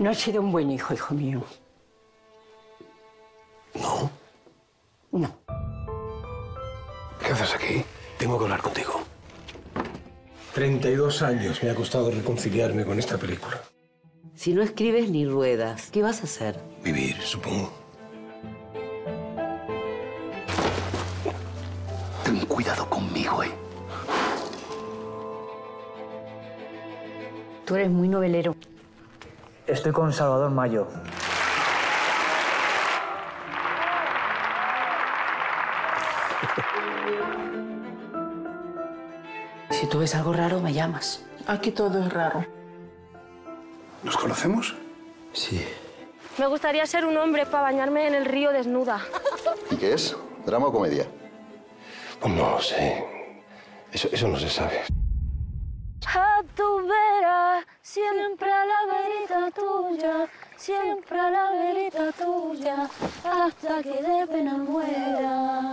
No has sido un buen hijo, hijo mío. No. No. ¿Qué haces aquí? Tengo que hablar contigo. 32 años me ha costado reconciliarme con esta película. Si no escribes ni ruedas, ¿qué vas a hacer? Vivir, supongo. Ten cuidado conmigo, ¿eh? Tú eres muy novelero. Estoy con Salvador Mayo. Si tú ves algo raro, me llamas. Aquí todo es raro. ¿Nos conocemos? Sí. Me gustaría ser un hombre para bañarme en el río desnuda. ¿Y qué es? ¿Drama o comedia? Pues no lo sé. Eso, eso no se sabe. A tu vera, siempre a la verita tuya, siempre a la verita tuya, hasta que de pena muera.